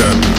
them.